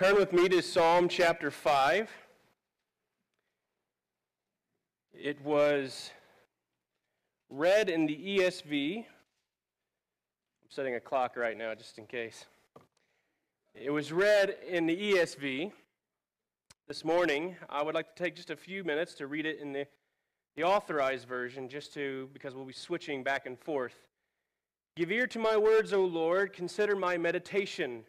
Turn with me to Psalm chapter 5. It was read in the ESV. I'm setting a clock right now just in case. It was read in the ESV this morning. I would like to take just a few minutes to read it in the, the authorized version, just to, because we'll be switching back and forth. Give ear to my words, O Lord. Consider my meditation.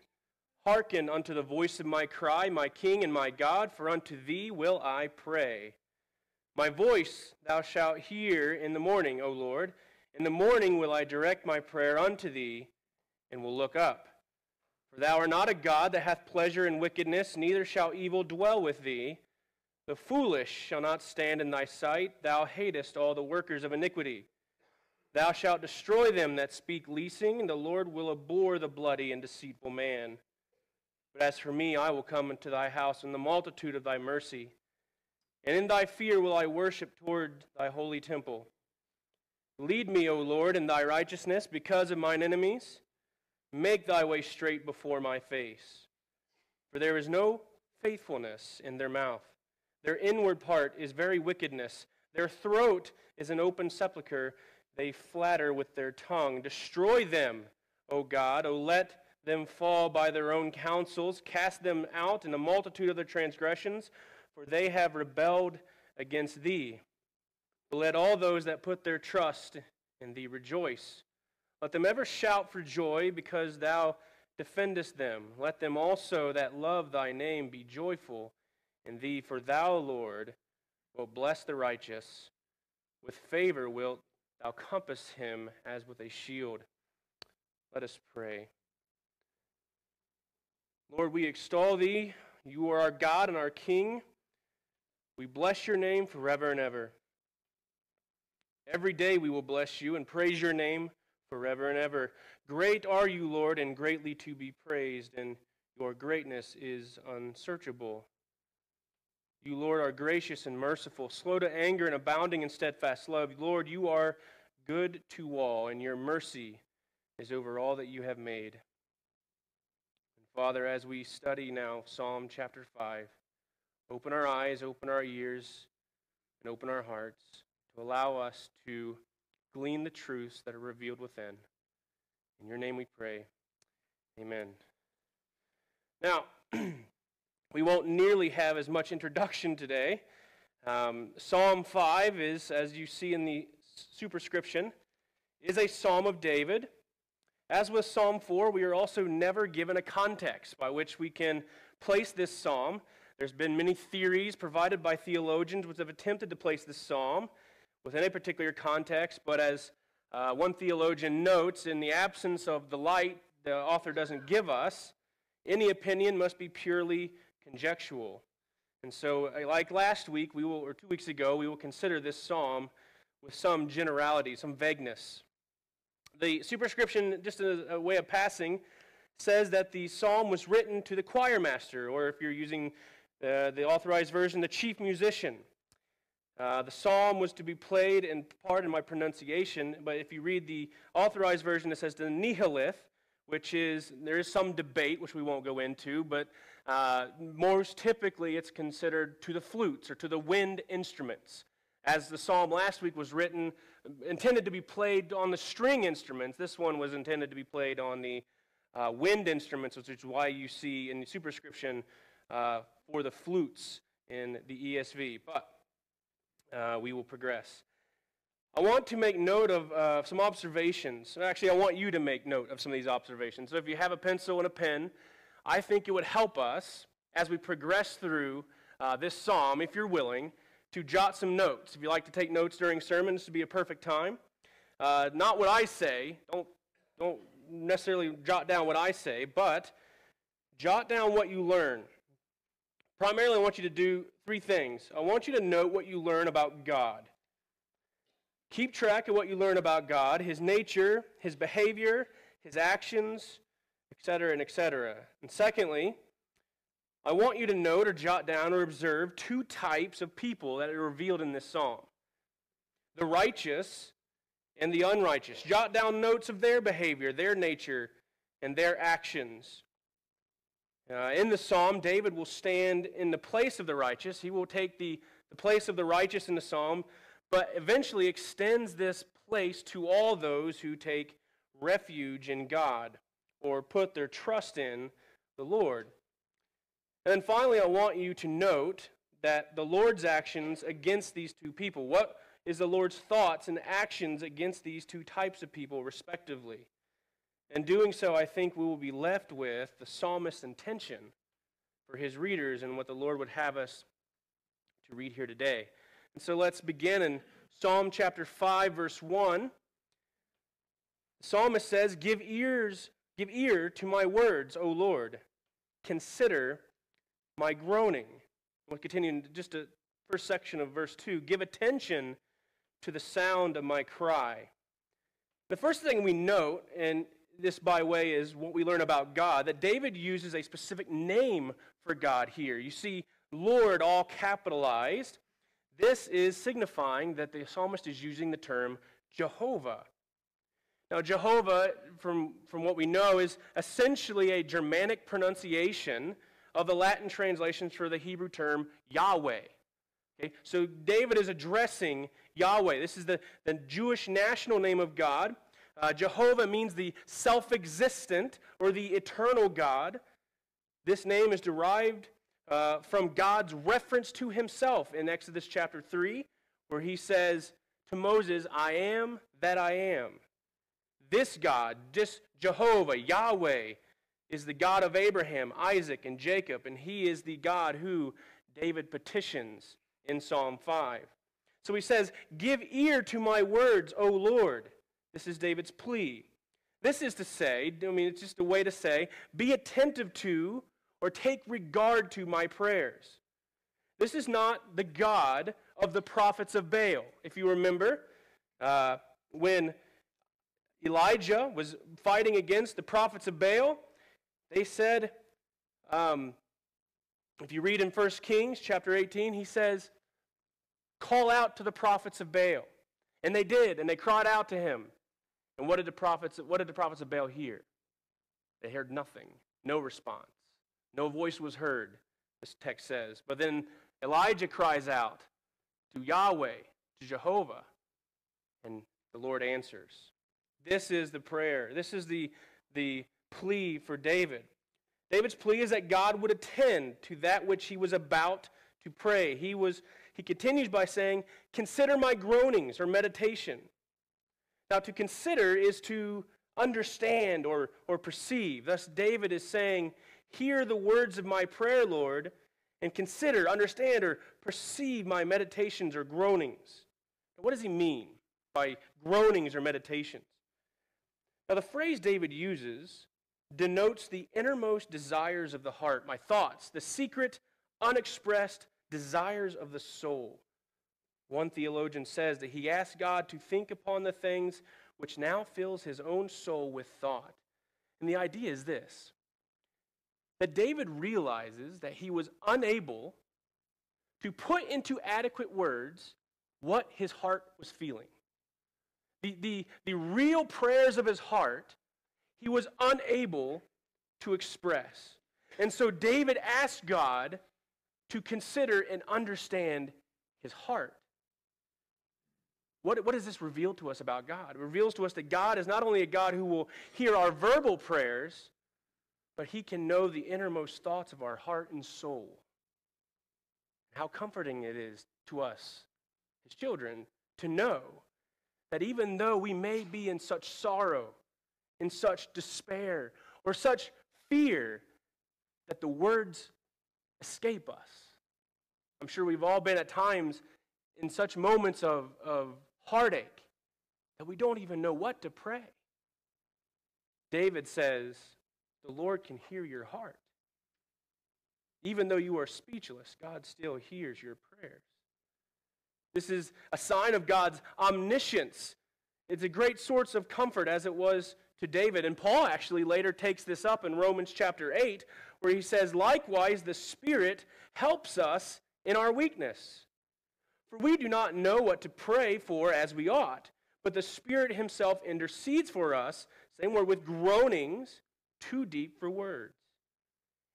Hearken unto the voice of my cry, my King and my God, for unto thee will I pray. My voice thou shalt hear in the morning, O Lord. In the morning will I direct my prayer unto thee, and will look up. For thou art not a God that hath pleasure in wickedness, neither shall evil dwell with thee. The foolish shall not stand in thy sight. Thou hatest all the workers of iniquity. Thou shalt destroy them that speak leasing, and the Lord will abhor the bloody and deceitful man. But as for me, I will come into thy house in the multitude of thy mercy, and in thy fear will I worship toward thy holy temple. Lead me, O Lord, in thy righteousness because of mine enemies. Make thy way straight before my face. For there is no faithfulness in their mouth. Their inward part is very wickedness. Their throat is an open sepulchre. They flatter with their tongue. Destroy them, O God. O let them fall by their own counsels, cast them out in the multitude of their transgressions, for they have rebelled against thee. But let all those that put their trust in thee rejoice. Let them ever shout for joy because thou defendest them. Let them also that love thy name be joyful in thee, for thou, Lord, wilt bless the righteous. With favor wilt thou compass him as with a shield. Let us pray. Lord, we extol thee. You are our God and our King. We bless your name forever and ever. Every day we will bless you and praise your name forever and ever. Great are you, Lord, and greatly to be praised, and your greatness is unsearchable. You, Lord, are gracious and merciful, slow to anger and abounding in steadfast love. Lord, you are good to all, and your mercy is over all that you have made. Father, as we study now Psalm chapter 5, open our eyes, open our ears, and open our hearts to allow us to glean the truths that are revealed within. In your name we pray. Amen. Now, we won't nearly have as much introduction today. Um, psalm 5 is, as you see in the superscription, is a psalm of David. As with Psalm 4, we are also never given a context by which we can place this psalm. There's been many theories provided by theologians which have attempted to place this psalm within a particular context, but as uh, one theologian notes, in the absence of the light the author doesn't give us, any opinion must be purely conjectural. And so, uh, like last week, we will, or two weeks ago, we will consider this psalm with some generality, some vagueness. The superscription, just a, a way of passing, says that the psalm was written to the choir master, or if you're using uh, the authorized version, the chief musician. Uh, the psalm was to be played, and pardon my pronunciation, but if you read the authorized version, it says the Nehilath, which is, there is some debate, which we won't go into, but uh, most typically it's considered to the flutes or to the wind instruments. As the psalm last week was written, intended to be played on the string instruments, this one was intended to be played on the uh, wind instruments, which is why you see in the superscription uh, for the flutes in the ESV. But uh, we will progress. I want to make note of uh, some observations. Actually, I want you to make note of some of these observations. So if you have a pencil and a pen, I think it would help us as we progress through uh, this psalm, if you're willing, to jot some notes. If you like to take notes during sermons, to be a perfect time. Uh, not what I say. Don't, don't necessarily jot down what I say, but jot down what you learn. Primarily, I want you to do three things. I want you to note what you learn about God. Keep track of what you learn about God, His nature, His behavior, His actions, etc., and etc. And secondly, I want you to note or jot down or observe two types of people that are revealed in this psalm the righteous and the unrighteous. Jot down notes of their behavior, their nature, and their actions. Uh, in the psalm, David will stand in the place of the righteous. He will take the, the place of the righteous in the psalm, but eventually extends this place to all those who take refuge in God or put their trust in the Lord. And then finally, I want you to note that the Lord's actions against these two people. What is the Lord's thoughts and actions against these two types of people, respectively? In doing so, I think we will be left with the psalmist's intention for his readers and what the Lord would have us to read here today. And so let's begin in Psalm chapter 5, verse 1. The psalmist says, Give ears, give ear to my words, O Lord. Consider my groaning. We'll continue in just a first section of verse 2. Give attention to the sound of my cry. The first thing we note, and this by way is what we learn about God, that David uses a specific name for God here. You see, Lord all capitalized. This is signifying that the psalmist is using the term Jehovah. Now, Jehovah, from, from what we know, is essentially a Germanic pronunciation of the Latin translations for the Hebrew term Yahweh. Okay? So David is addressing Yahweh. This is the, the Jewish national name of God. Uh, Jehovah means the self existent or the eternal God. This name is derived uh, from God's reference to himself in Exodus chapter 3, where he says to Moses, I am that I am. This God, this Jehovah, Yahweh, is the God of Abraham, Isaac, and Jacob, and he is the God who David petitions in Psalm 5. So he says, Give ear to my words, O Lord. This is David's plea. This is to say, I mean, it's just a way to say, be attentive to or take regard to my prayers. This is not the God of the prophets of Baal. If you remember, uh, when Elijah was fighting against the prophets of Baal, they said, um, if you read in 1 Kings chapter 18, he says, Call out to the prophets of Baal. And they did, and they cried out to him. And what did the prophets, what did the prophets of Baal hear? They heard nothing, no response. No voice was heard, this text says. But then Elijah cries out to Yahweh, to Jehovah, and the Lord answers. This is the prayer. This is the, the plea for David. David's plea is that God would attend to that which he was about to pray. He was he continues by saying, "Consider my groanings or meditation." Now to consider is to understand or or perceive. Thus David is saying, "Hear the words of my prayer, Lord, and consider, understand or perceive my meditations or groanings." Now, what does he mean by groanings or meditations? Now the phrase David uses denotes the innermost desires of the heart, my thoughts, the secret, unexpressed desires of the soul. One theologian says that he asked God to think upon the things which now fills his own soul with thought. And the idea is this that David realizes that he was unable to put into adequate words what his heart was feeling. The, the, the real prayers of his heart he was unable to express. And so David asked God to consider and understand his heart. What, what does this reveal to us about God? It reveals to us that God is not only a God who will hear our verbal prayers, but he can know the innermost thoughts of our heart and soul. How comforting it is to us, his children, to know that even though we may be in such sorrow, in such despair or such fear that the words escape us. I'm sure we've all been at times in such moments of, of heartache that we don't even know what to pray. David says, The Lord can hear your heart. Even though you are speechless, God still hears your prayers. This is a sign of God's omniscience. It's a great source of comfort, as it was to David. And Paul actually later takes this up in Romans chapter 8, where he says, Likewise, the Spirit helps us in our weakness. For we do not know what to pray for as we ought, but the Spirit Himself intercedes for us, same word, with groanings too deep for words.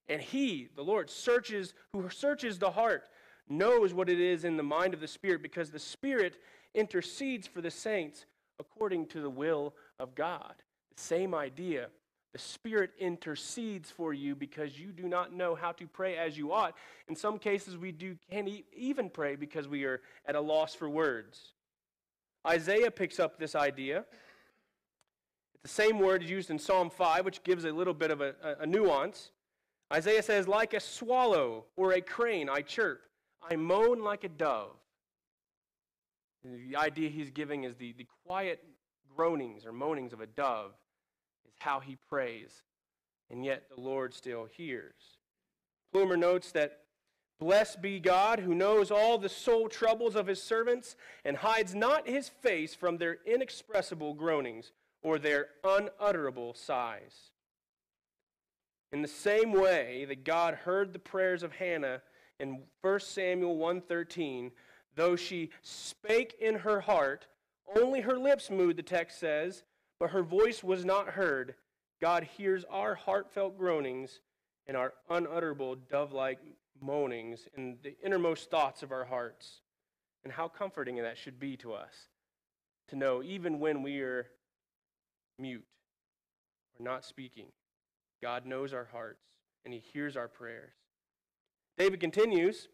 And he, the Lord, searches, who searches the heart, knows what it is in the mind of the Spirit, because the Spirit intercedes for the saints according to the will of God. Same idea. The Spirit intercedes for you because you do not know how to pray as you ought. In some cases, we do, can't even pray because we are at a loss for words. Isaiah picks up this idea. It's the same word used in Psalm 5, which gives a little bit of a, a nuance. Isaiah says, Like a swallow or a crane, I chirp. I moan like a dove. And the idea he's giving is the, the quiet groanings or moanings of a dove is how he prays. And yet the Lord still hears. Plumer notes that Blessed be God who knows all the soul troubles of his servants and hides not his face from their inexpressible groanings or their unutterable sighs. In the same way that God heard the prayers of Hannah in 1 Samuel 1:13, though she spake in her heart, only her lips moved, the text says, but her voice was not heard. God hears our heartfelt groanings and our unutterable dove-like moanings and the innermost thoughts of our hearts. And how comforting that should be to us to know even when we are mute or not speaking, God knows our hearts and He hears our prayers. David continues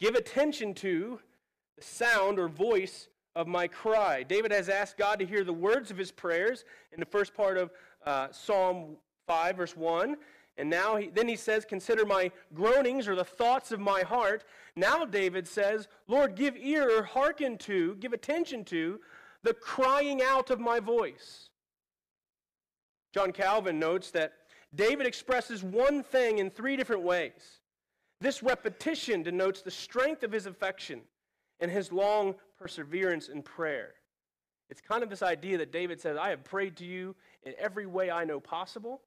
Give attention to the sound or voice of my cry. David has asked God to hear the words of his prayers in the first part of uh, Psalm 5, verse 1. And now, he, then he says, Consider my groanings or the thoughts of my heart. Now, David says, Lord, give ear or hearken to, give attention to the crying out of my voice. John Calvin notes that David expresses one thing in three different ways. This repetition denotes the strength of his affection and his long perseverance in prayer. It's kind of this idea that David says, I have prayed to you in every way I know possible.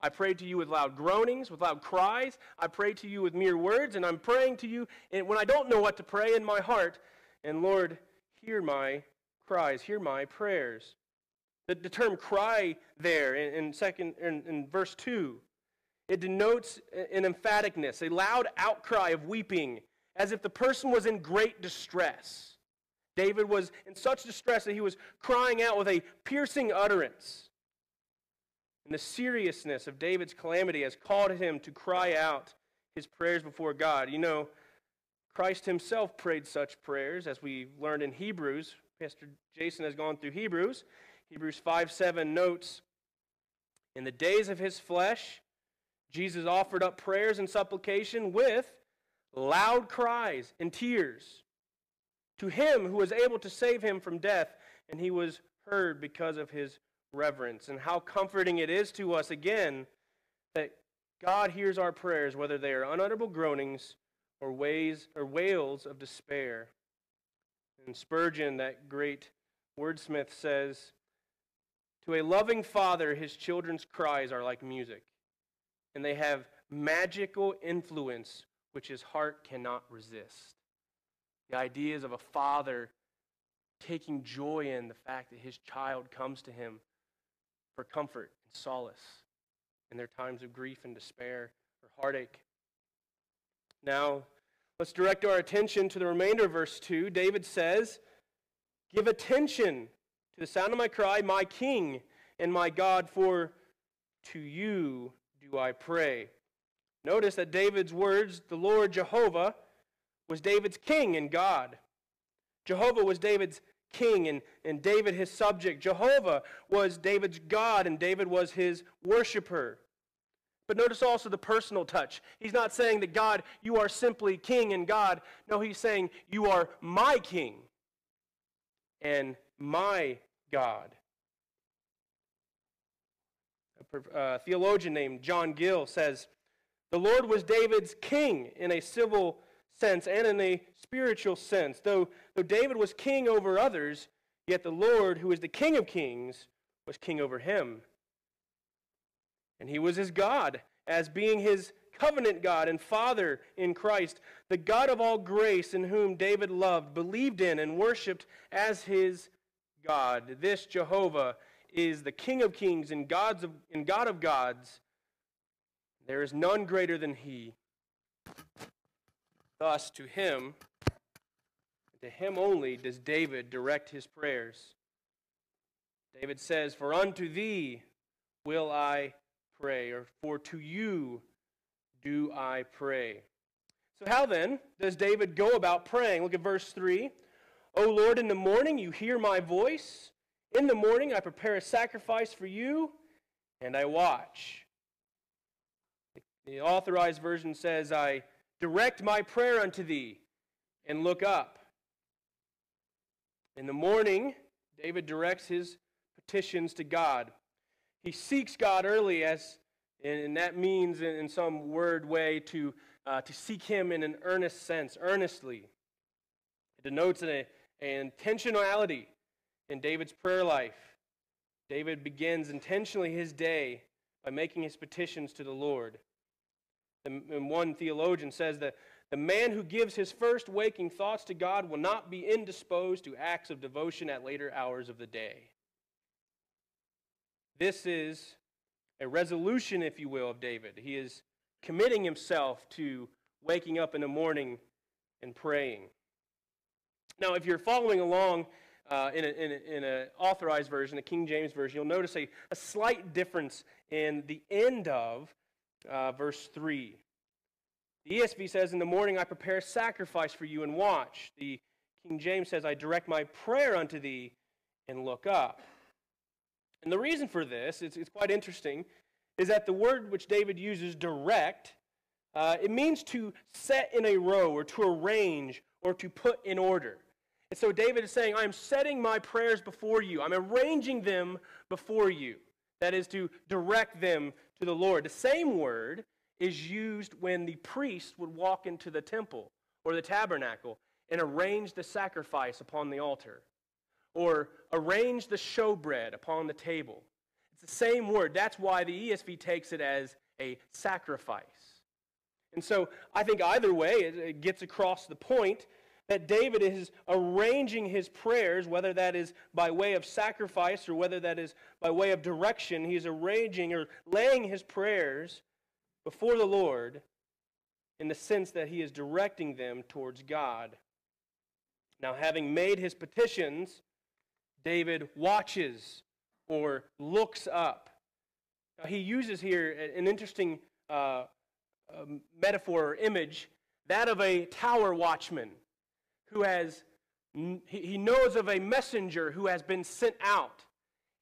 I prayed to you with loud groanings, with loud cries. I prayed to you with mere words, and I'm praying to you when I don't know what to pray in my heart. And Lord, hear my cries, hear my prayers. The, the term cry there in, in second in, in verse 2, it denotes an emphaticness, a loud outcry of weeping, as if the person was in great distress. David was in such distress that he was crying out with a piercing utterance. And the seriousness of David's calamity has called him to cry out his prayers before God. You know, Christ himself prayed such prayers, as we learned in Hebrews. Pastor Jason has gone through Hebrews. Hebrews 5 7 notes In the days of his flesh, Jesus offered up prayers and supplication with loud cries and tears to him who was able to save him from death, and he was heard because of his reverence. And how comforting it is to us, again, that God hears our prayers, whether they are unutterable groanings or, ways, or wails of despair. And Spurgeon, that great wordsmith, says, To a loving father, his children's cries are like music, and they have magical influence which his heart cannot resist. The ideas of a father taking joy in the fact that his child comes to him for comfort and solace in their times of grief and despair or heartache. Now, let's direct our attention to the remainder of verse 2. David says, Give attention to the sound of my cry, my King and my God, for to you do I pray. Notice that David's words, the Lord Jehovah, was David's king and God. Jehovah was David's king and, and David his subject. Jehovah was David's God and David was his worshiper. But notice also the personal touch. He's not saying that God, you are simply king and God. No, he's saying you are my king and my God. A uh, theologian named John Gill says, The Lord was David's king in a civil sense and in a spiritual sense. Though, though David was king over others, yet the Lord, who is the King of kings, was king over him. And he was his God, as being his covenant God and Father in Christ, the God of all grace, in whom David loved, believed in, and worshiped as his God. This Jehovah is the King of kings and, gods of, and God of gods. There is none greater than he. Thus, to him, to him only, does David direct his prayers. David says, For unto thee will I pray, or for to you do I pray. So, how then does David go about praying? Look at verse 3. O Lord, in the morning you hear my voice. In the morning I prepare a sacrifice for you, and I watch. The authorized version says, I direct my prayer unto thee and look up. In the morning, David directs his petitions to God. He seeks God early, as, and that means in some word way to, uh, to seek Him in an earnest sense, earnestly. It denotes an, an intentionality in David's prayer life. David begins intentionally his day by making his petitions to the Lord. And one theologian says that the man who gives his first waking thoughts to God will not be indisposed to acts of devotion at later hours of the day. This is a resolution, if you will, of David. He is committing himself to waking up in the morning and praying. Now, if you're following along uh, in, an in, authorized version, a King James version, you'll notice a, a slight difference in the end of uh, verse 3. The ESV says, In the morning I prepare a sacrifice for you and watch. The King James says, I direct my prayer unto thee and look up. And the reason for this, it's, it's quite interesting, is that the word which David uses, direct, uh, it means to set in a row or to arrange or to put in order. And so David is saying, I'm setting my prayers before you. I'm arranging them before you. That is to direct them to the Lord. The same word is used when the priest would walk into the temple or the tabernacle and arrange the sacrifice upon the altar or arrange the showbread upon the table. It's the same word. That's why the ESV takes it as a sacrifice. And so I think either way, it gets across the point that David is arranging his prayers, whether that is by way of sacrifice or whether that is by way of direction. He's arranging or laying his prayers before the Lord in the sense that he is directing them towards God. Now, having made his petitions, David watches or looks up. Now, he uses here an interesting uh, metaphor or image that of a tower watchman who has he knows of a messenger who has been sent out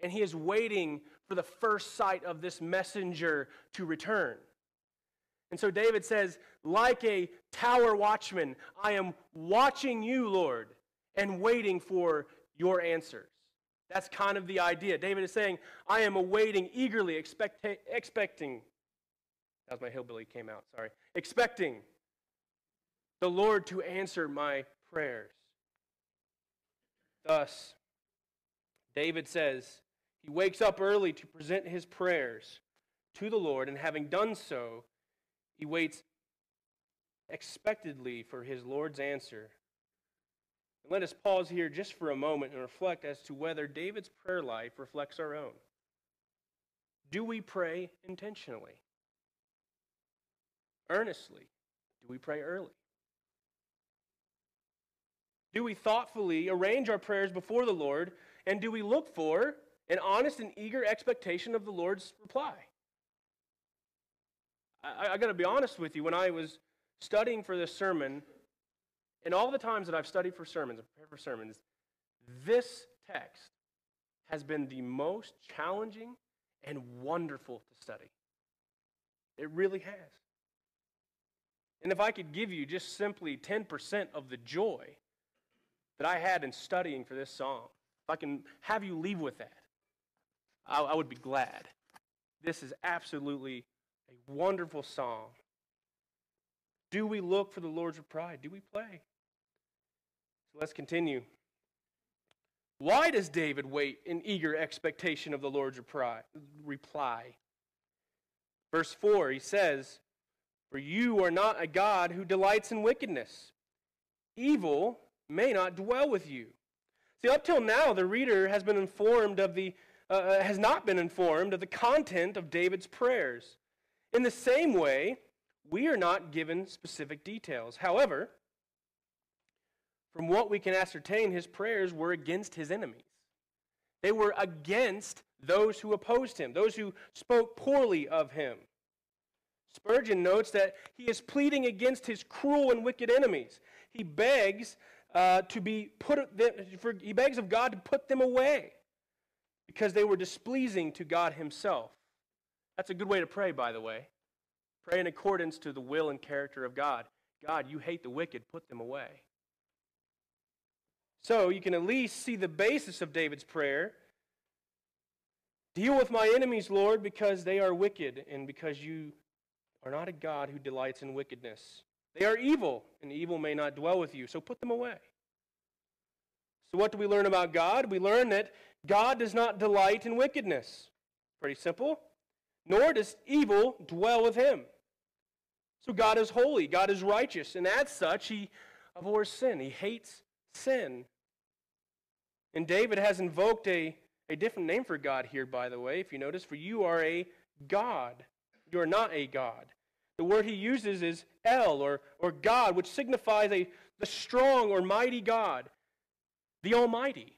and he is waiting for the first sight of this messenger to return and so david says like a tower watchman i am watching you lord and waiting for your answers that's kind of the idea. David is saying, I am awaiting eagerly, expect, expecting. That was my hillbilly came out, sorry. Expecting the Lord to answer my prayers. Thus, David says, he wakes up early to present his prayers to the Lord, and having done so, he waits expectedly for his Lord's answer and let us pause here just for a moment and reflect as to whether David's prayer life reflects our own. Do we pray intentionally? Earnestly? Do we pray early? Do we thoughtfully arrange our prayers before the Lord? And do we look for an honest and eager expectation of the Lord's reply? I, I got to be honest with you. When I was studying for this sermon, in all the times that I've studied for sermons and prepared for sermons, this text has been the most challenging and wonderful to study. It really has. And if I could give you just simply 10% of the joy that I had in studying for this song, if I can have you leave with that, I, I would be glad. This is absolutely a wonderful song. Do we look for the Lord's reply? Do we play? So let's continue. Why does David wait in eager expectation of the Lord's reply? Verse 4, he says, For you are not a God who delights in wickedness. Evil may not dwell with you. See, up till now, the reader has been informed of the, uh, uh has not been informed of the content of David's prayers. In the same way, we are not given specific details. However, from what we can ascertain, his prayers were against his enemies. They were against those who opposed him, those who spoke poorly of him. Spurgeon notes that he is pleading against his cruel and wicked enemies. He begs uh, to be put. For, he begs of God to put them away because they were displeasing to God Himself. That's a good way to pray, by the way. Pray in accordance to the will and character of God. God, you hate the wicked, put them away. So you can at least see the basis of David's prayer. Deal with my enemies, Lord, because they are wicked and because you are not a God who delights in wickedness. They are evil, and evil may not dwell with you, so put them away. So, what do we learn about God? We learn that God does not delight in wickedness. Pretty simple. Nor does evil dwell with him. So, God is holy, God is righteous, and as such, he abhors sin. He hates sin. And David has invoked a, a different name for God here, by the way, if you notice, for you are a God. You are not a God. The word he uses is El, or, or God, which signifies a, the strong or mighty God, the Almighty.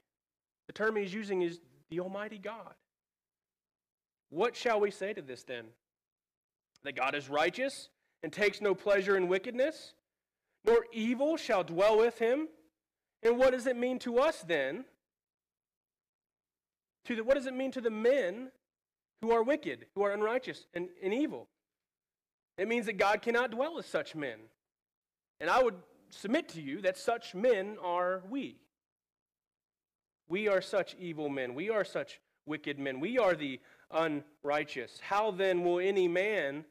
The term he's using is the Almighty God. What shall we say to this then? That God is righteous and takes no pleasure in wickedness, nor evil shall dwell with him. And what does it mean to us then? To the, what does it mean to the men who are wicked, who are unrighteous and, and evil? It means that God cannot dwell with such men. And I would submit to you that such men are we. We are such evil men. We are such wicked men. We are the unrighteous. How then will any man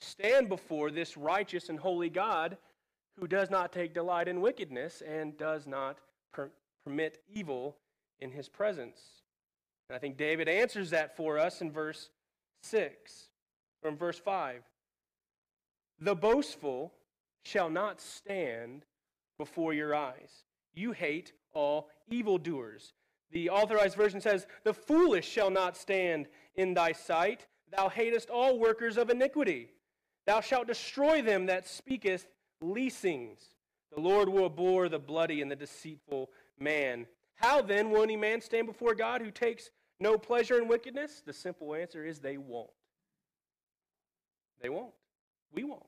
stand before this righteous and holy God who does not take delight in wickedness and does not per- permit evil in his presence? And I think David answers that for us in verse 6, or in verse 5. The boastful shall not stand before your eyes. You hate all evildoers. The authorized version says, The foolish shall not stand in thy sight. Thou hatest all workers of iniquity. Thou shalt destroy them that speakest leasings. The Lord will abhor the bloody and the deceitful man. How then will any man stand before God who takes no pleasure in wickedness? The simple answer is they won't. They won't. We won't.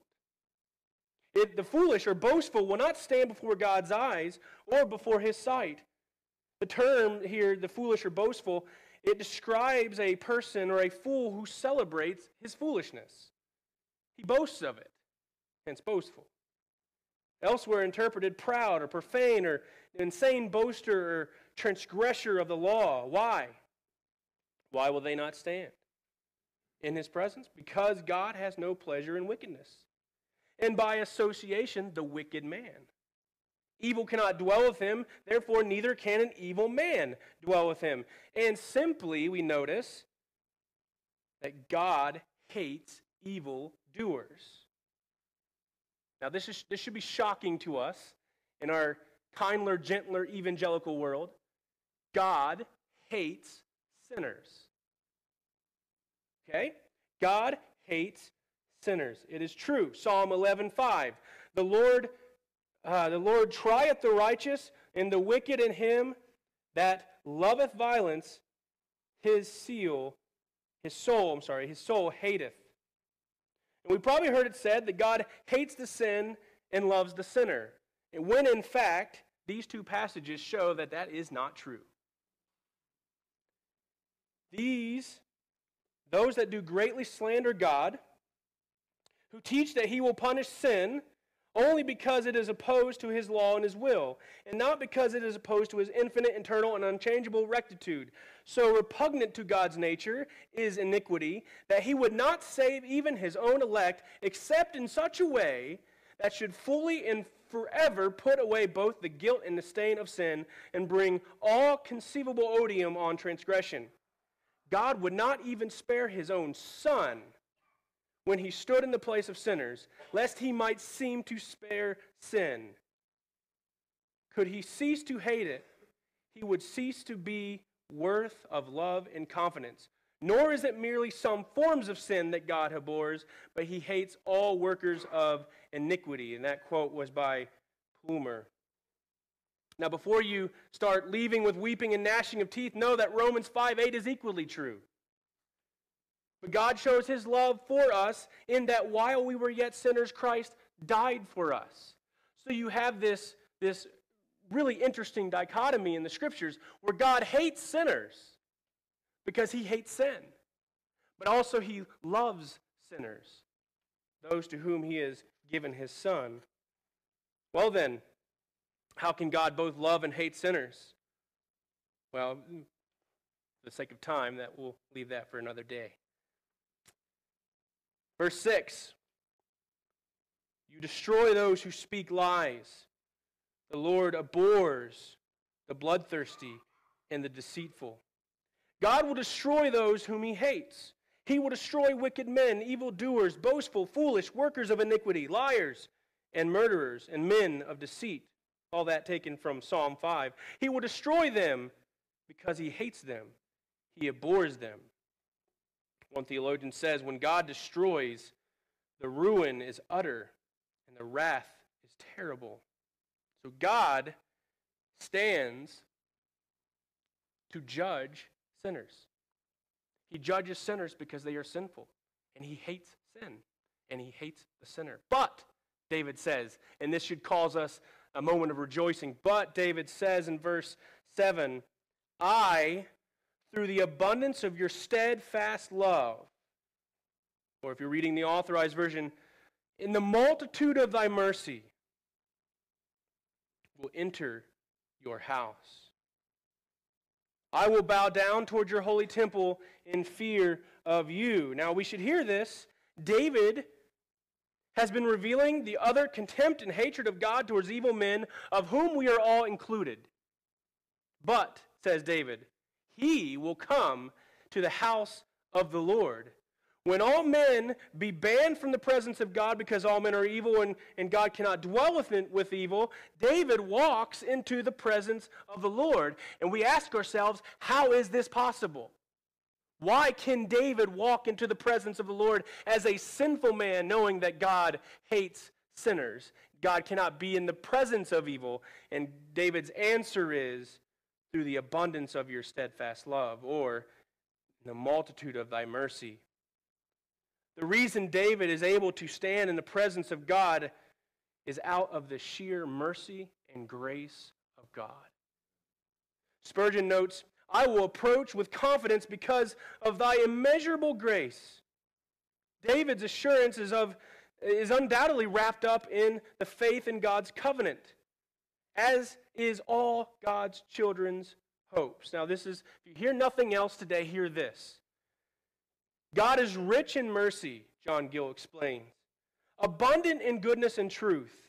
It, the foolish or boastful will not stand before God's eyes or before his sight. The term here, the foolish or boastful, it describes a person or a fool who celebrates his foolishness. He boasts of it, hence boastful. Elsewhere interpreted proud or profane or insane boaster or transgressor of the law. Why? Why will they not stand in his presence? Because God has no pleasure in wickedness and by association, the wicked man. Evil cannot dwell with him, therefore, neither can an evil man dwell with him. And simply, we notice that God hates evil doers. Now, this, is, this should be shocking to us in our kinder, gentler evangelical world. God hates sinners. Okay? God hates sinners. It is true. Psalm 11:5. The Lord uh, the Lord trieth the righteous, and the wicked in him that loveth violence, his seal, his soul, I'm sorry, his soul hateth. And we probably heard it said that God hates the sin and loves the sinner. And when in fact, these two passages show that that is not true. These, those that do greatly slander God, who teach that he will punish sin only because it is opposed to his law and his will, and not because it is opposed to his infinite, eternal, and unchangeable rectitude. So repugnant to God's nature is iniquity, that he would not save even his own elect, except in such a way that should fully and forever put away both the guilt and the stain of sin, and bring all conceivable odium on transgression. God would not even spare his own son when he stood in the place of sinners, lest he might seem to spare sin. Could he cease to hate it, he would cease to be worth of love and confidence. Nor is it merely some forms of sin that God abhors, but he hates all workers of iniquity. And that quote was by Plumer. Now, before you start leaving with weeping and gnashing of teeth, know that Romans 5 8 is equally true. But God shows his love for us in that while we were yet sinners, Christ died for us. So you have this, this really interesting dichotomy in the scriptures where God hates sinners because he hates sin, but also he loves sinners, those to whom he has given his son. Well, then, how can God both love and hate sinners? Well, for the sake of time, that we'll leave that for another day. Verse 6 You destroy those who speak lies. The Lord abhors the bloodthirsty and the deceitful. God will destroy those whom he hates. He will destroy wicked men, evildoers, boastful, foolish, workers of iniquity, liars, and murderers, and men of deceit. All that taken from Psalm 5. He will destroy them because he hates them, he abhors them. One theologian says when God destroys, the ruin is utter and the wrath is terrible. So God stands to judge sinners. He judges sinners because they are sinful, and he hates sin, and he hates the sinner. But, David says, and this should cause us a moment of rejoicing, but David says in verse 7 I, through the abundance of your steadfast love, or if you're reading the authorized version, in the multitude of thy mercy, will enter your house. I will bow down toward your holy temple in fear of you. Now, we should hear this. David has been revealing the other contempt and hatred of God towards evil men, of whom we are all included. But, says David, he will come to the house of the Lord. When all men be banned from the presence of God because all men are evil and, and God cannot dwell with, with evil, David walks into the presence of the Lord. And we ask ourselves, how is this possible? Why can David walk into the presence of the Lord as a sinful man, knowing that God hates sinners? God cannot be in the presence of evil. And David's answer is through the abundance of your steadfast love, or the multitude of thy mercy. The reason David is able to stand in the presence of God is out of the sheer mercy and grace of God. Spurgeon notes, I will approach with confidence because of thy immeasurable grace. David's assurance is, of, is undoubtedly wrapped up in the faith in God's covenant, as is all God's children's hopes. Now, this is, if you hear nothing else today, hear this. God is rich in mercy, John Gill explains, abundant in goodness and truth.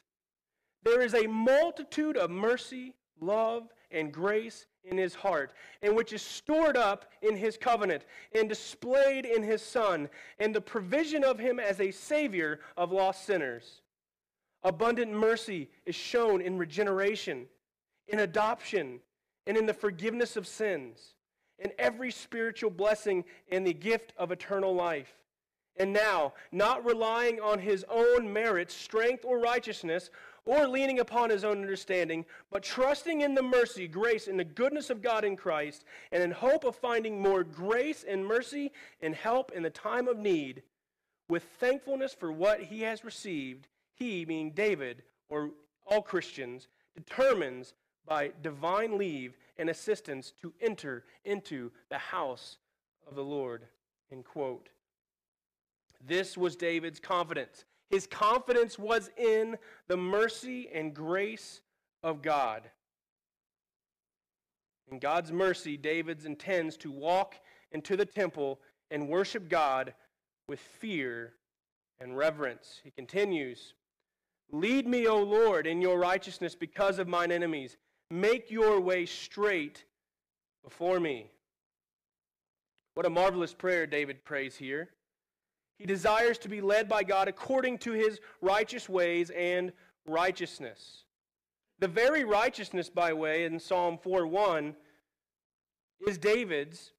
There is a multitude of mercy, love, and grace in his heart, and which is stored up in his covenant and displayed in his Son, and the provision of him as a Savior of lost sinners. Abundant mercy is shown in regeneration, in adoption, and in the forgiveness of sins and every spiritual blessing and the gift of eternal life. And now, not relying on his own merit, strength, or righteousness, or leaning upon his own understanding, but trusting in the mercy, grace, and the goodness of God in Christ, and in hope of finding more grace and mercy and help in the time of need, with thankfulness for what he has received, he, being David, or all Christians, determines by divine leave and assistance to enter into the house of the Lord. End quote. This was David's confidence. His confidence was in the mercy and grace of God. In God's mercy, David intends to walk into the temple and worship God with fear and reverence. He continues, Lead me, O Lord, in your righteousness because of mine enemies. Make your way straight before me. What a marvelous prayer David prays here. He desires to be led by God according to his righteous ways and righteousness. The very righteousness, by way, in Psalm 4:1 is David's.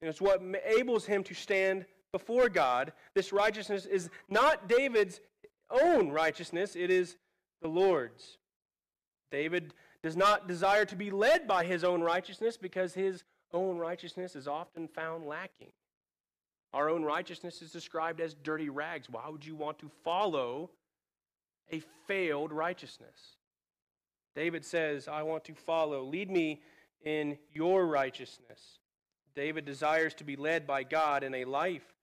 And it's what enables him to stand before God. This righteousness is not David's own righteousness, it is the Lord's. David does not desire to be led by his own righteousness because his own righteousness is often found lacking. Our own righteousness is described as dirty rags. Why would you want to follow a failed righteousness? David says, I want to follow. Lead me in your righteousness. David desires to be led by God in a life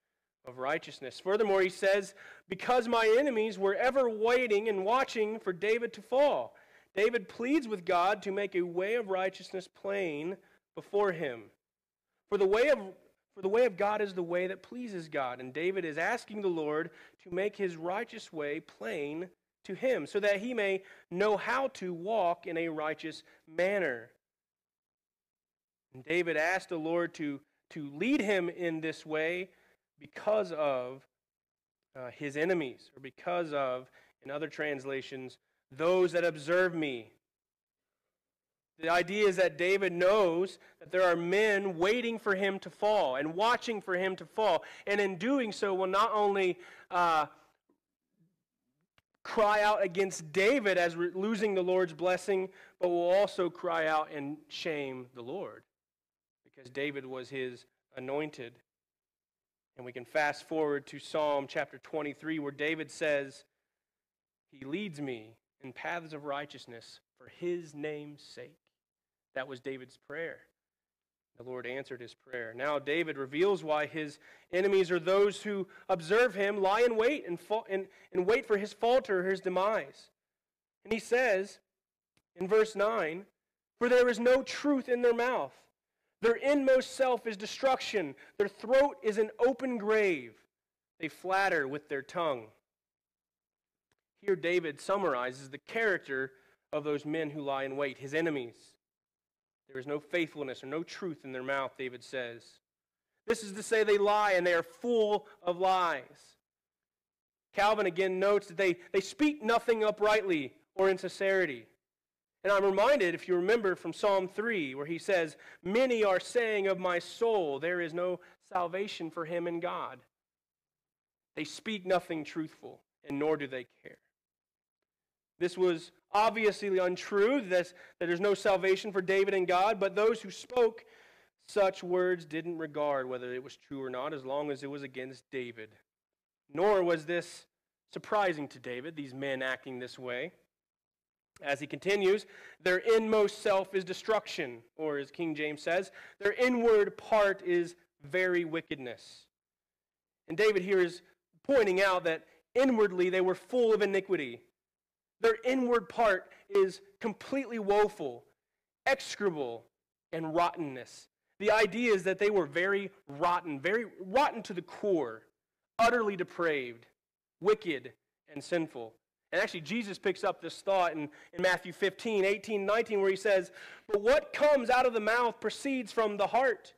of righteousness. Furthermore, he says, Because my enemies were ever waiting and watching for David to fall. David pleads with God to make a way of righteousness plain before him. For the way of for the way of God is the way that pleases God, and David is asking the Lord to make his righteous way plain to him, so that he may know how to walk in a righteous manner. And David asked the Lord to, to lead him in this way because of uh, his enemies, or because of, in other translations, those that observe me. The idea is that David knows that there are men waiting for him to fall and watching for him to fall. And in doing so, will not only uh, cry out against David as re- losing the Lord's blessing, but will also cry out and shame the Lord because David was his anointed. And we can fast forward to Psalm chapter 23, where David says, He leads me in paths of righteousness for his name's sake. That was David's prayer. The Lord answered his prayer. Now, David reveals why his enemies are those who observe him, lie in wait, and, fa- and, and wait for his falter, his demise. And he says in verse 9, For there is no truth in their mouth. Their inmost self is destruction. Their throat is an open grave. They flatter with their tongue. Here, David summarizes the character of those men who lie in wait, his enemies. There is no faithfulness or no truth in their mouth, David says. This is to say they lie and they are full of lies. Calvin again notes that they, they speak nothing uprightly or in sincerity. And I'm reminded, if you remember, from Psalm 3, where he says, Many are saying of my soul, there is no salvation for him in God. They speak nothing truthful, and nor do they care. This was obviously untrue, that there's no salvation for David and God, but those who spoke such words didn't regard whether it was true or not, as long as it was against David. Nor was this surprising to David, these men acting this way. As he continues, their inmost self is destruction, or as King James says, their inward part is very wickedness. And David here is pointing out that inwardly they were full of iniquity. Their inward part is completely woeful, execrable, and rottenness. The idea is that they were very rotten, very rotten to the core, utterly depraved, wicked, and sinful. And actually, Jesus picks up this thought in, in Matthew 15, 18, 19, where he says, But what comes out of the mouth proceeds from the heart.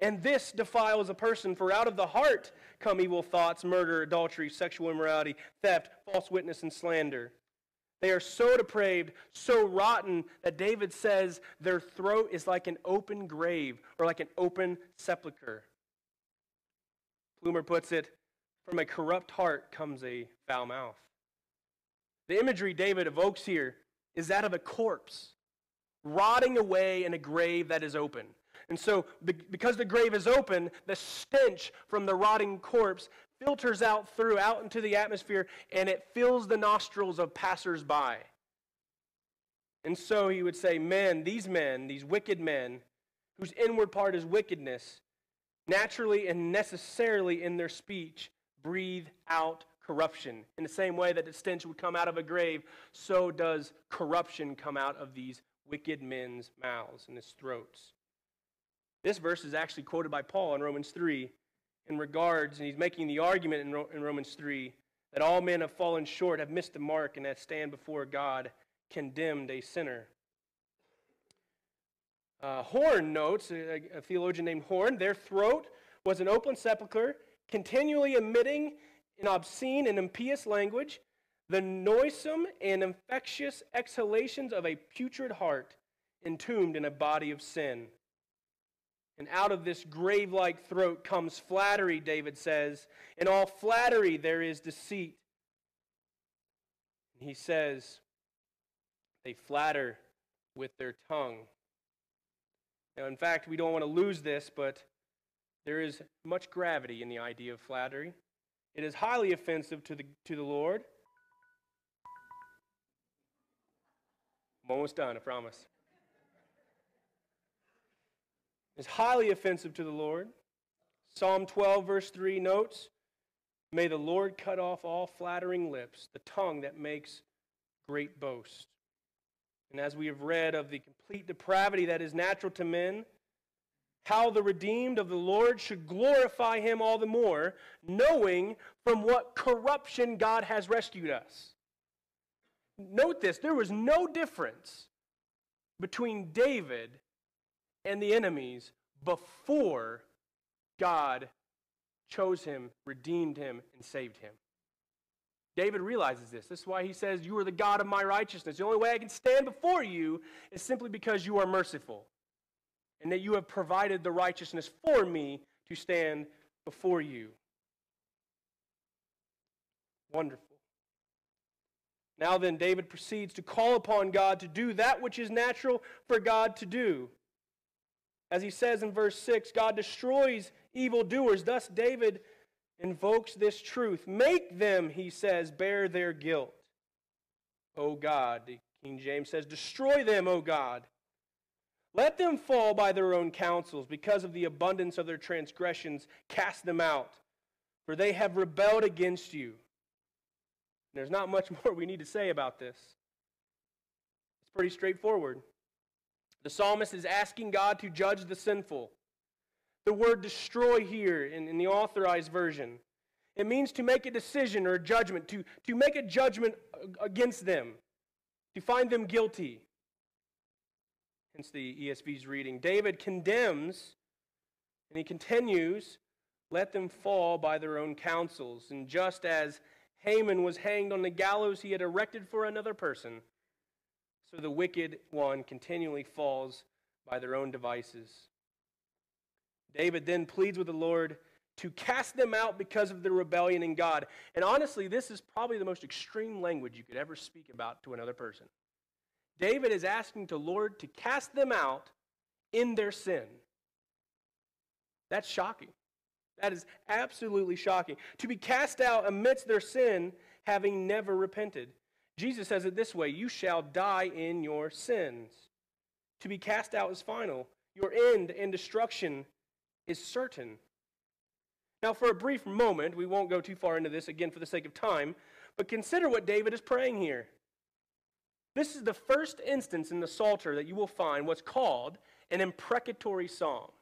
And this defiles a person, for out of the heart come evil thoughts, murder, adultery, sexual immorality, theft, false witness, and slander. They are so depraved, so rotten, that David says their throat is like an open grave or like an open sepulchre. Plumer puts it, From a corrupt heart comes a foul mouth. The imagery David evokes here is that of a corpse rotting away in a grave that is open. And so, because the grave is open, the stench from the rotting corpse filters out through, out into the atmosphere, and it fills the nostrils of passersby. And so he would say, Men, these men, these wicked men, whose inward part is wickedness, naturally and necessarily in their speech breathe out corruption. In the same way that the stench would come out of a grave, so does corruption come out of these wicked men's mouths and his throats. This verse is actually quoted by Paul in Romans 3 in regards, and he's making the argument in, in Romans 3 that all men have fallen short, have missed the mark, and that stand before God condemned a sinner. Uh, Horne notes, a, a theologian named Horne, their throat was an open sepulchre, continually emitting in obscene and impious language, the noisome and infectious exhalations of a putrid heart entombed in a body of sin. And out of this grave like throat comes flattery, David says. In all flattery there is deceit. And he says, they flatter with their tongue. Now, in fact, we don't want to lose this, but there is much gravity in the idea of flattery. It is highly offensive to the, to the Lord. I'm almost done, I promise. It's highly offensive to the Lord. Psalm 12, verse 3 notes May the Lord cut off all flattering lips, the tongue that makes great boast. And as we have read of the complete depravity that is natural to men, how the redeemed of the Lord should glorify him all the more, knowing from what corruption God has rescued us. Note this there was no difference between David and the enemies before God chose him, redeemed him, and saved him. David realizes this. This is why he says, You are the God of my righteousness. The only way I can stand before you is simply because you are merciful and that you have provided the righteousness for me to stand before you. Wonderful. Now then, David proceeds to call upon God to do that which is natural for God to do. As he says in verse 6, God destroys evildoers. Thus, David invokes this truth. Make them, he says, bear their guilt. O God, the King James says, destroy them, O God. Let them fall by their own counsels. Because of the abundance of their transgressions, cast them out, for they have rebelled against you. There's not much more we need to say about this. It's pretty straightforward. The psalmist is asking God to judge the sinful. The word destroy here in, in the authorized version, it means to make a decision or a judgment, to, to make a judgment against them, to find them guilty. Hence the ESV's reading. David condemns, and he continues, let them fall by their own counsels. And just as Haman was hanged on the gallows he had erected for another person, so the wicked one continually falls by their own devices. David then pleads with the Lord to cast them out because of their rebellion in God. And honestly, this is probably the most extreme language you could ever speak about to another person. David is asking the Lord to cast them out in their sin. That's shocking. That is absolutely shocking. To be cast out amidst their sin, having never repented. Jesus says it this way You shall die in your sins. To be cast out is final. Your end and destruction is certain. Now, for a brief moment, we won't go too far into this again for the sake of time, but consider what David is praying here. This is the first instance in the Psalter that you will find what's called an imprecatory psalm.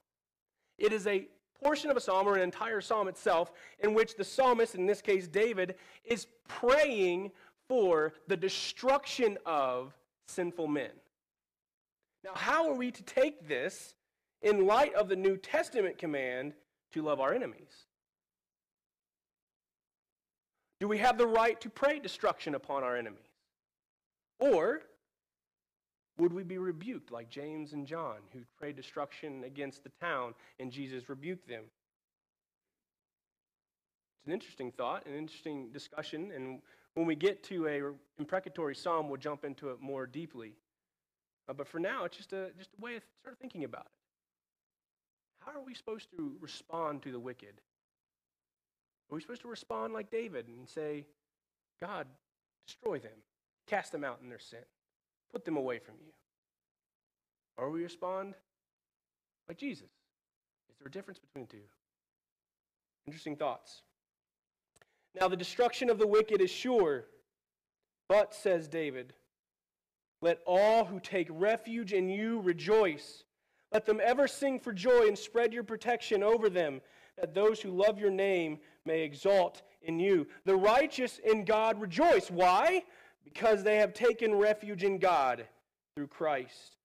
It is a portion of a psalm or an entire psalm itself in which the psalmist, in this case David, is praying for the destruction of sinful men. Now, how are we to take this in light of the New Testament command to love our enemies? Do we have the right to pray destruction upon our enemies? Or would we be rebuked like James and John, who prayed destruction against the town and Jesus rebuked them? It's an interesting thought, an interesting discussion, and when we get to a imprecatory psalm, we'll jump into it more deeply. Uh, but for now, it's just a, just a way of start thinking about it. How are we supposed to respond to the wicked? Are we supposed to respond like David and say, God, destroy them, cast them out in their sin, put them away from you? Or we respond like Jesus? Is there a difference between the two? Interesting thoughts. Now, the destruction of the wicked is sure, but, says David, let all who take refuge in you rejoice. Let them ever sing for joy and spread your protection over them, that those who love your name may exalt in you. The righteous in God rejoice. Why? Because they have taken refuge in God through Christ.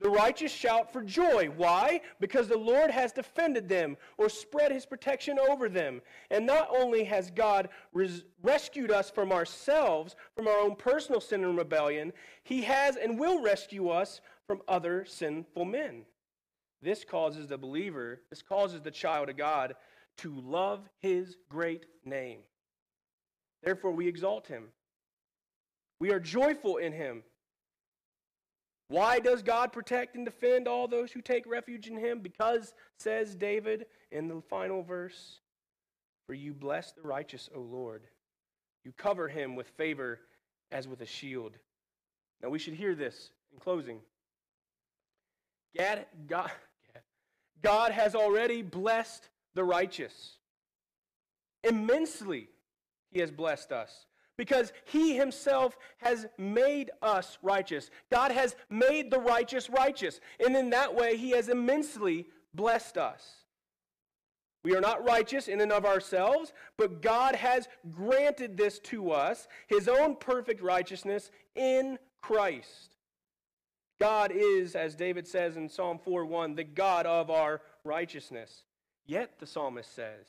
The righteous shout for joy. Why? Because the Lord has defended them or spread his protection over them. And not only has God res- rescued us from ourselves, from our own personal sin and rebellion, he has and will rescue us from other sinful men. This causes the believer, this causes the child of God to love his great name. Therefore, we exalt him. We are joyful in him. Why does God protect and defend all those who take refuge in him? Because, says David in the final verse, For you bless the righteous, O Lord. You cover him with favor as with a shield. Now, we should hear this in closing. God, God, has already blessed the righteous. Immensely, He has blessed us because he himself has made us righteous. God has made the righteous righteous. And in that way, he has immensely blessed us. We are not righteous in and of ourselves, but God has granted this to us, his own perfect righteousness in Christ. God is, as David says in Psalm 4:1, the God of our righteousness. Yet, the psalmist says,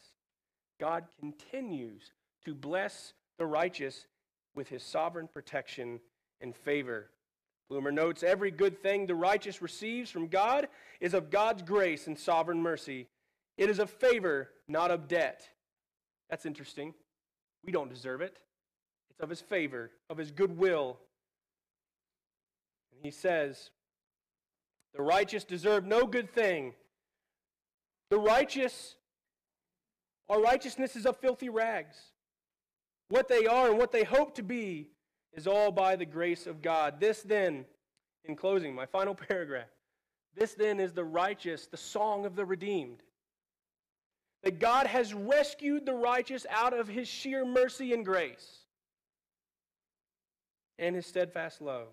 God continues to bless the righteous with his sovereign protection and favor. Plumer notes every good thing the righteous receives from God is of God's grace and sovereign mercy. It is of favor, not of debt. That's interesting. We don't deserve it. It's of his favor, of his goodwill. And he says, The righteous deserve no good thing. The righteous, our righteousness is of filthy rags. What they are and what they hope to be is all by the grace of God. This then, in closing, my final paragraph, this then is the righteous, the song of the redeemed. That God has rescued the righteous out of his sheer mercy and grace and his steadfast love.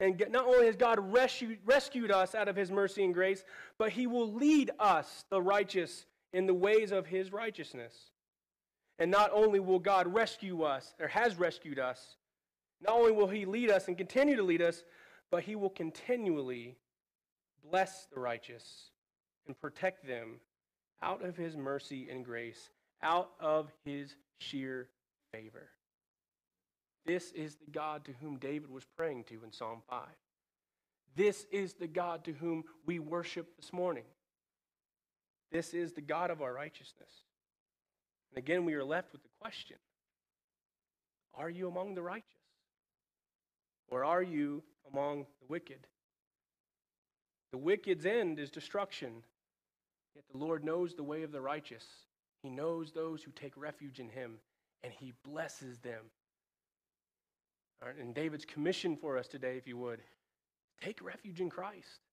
And not only has God rescued, rescued us out of his mercy and grace, but he will lead us, the righteous, in the ways of his righteousness. And not only will God rescue us, or has rescued us, not only will He lead us and continue to lead us, but He will continually bless the righteous and protect them out of His mercy and grace, out of His sheer favor. This is the God to whom David was praying to in Psalm 5. This is the God to whom we worship this morning. This is the God of our righteousness. And again, we are left with the question Are you among the righteous? Or are you among the wicked? The wicked's end is destruction, yet the Lord knows the way of the righteous. He knows those who take refuge in him, and he blesses them. and David's commission for us today, if you would, take refuge in Christ.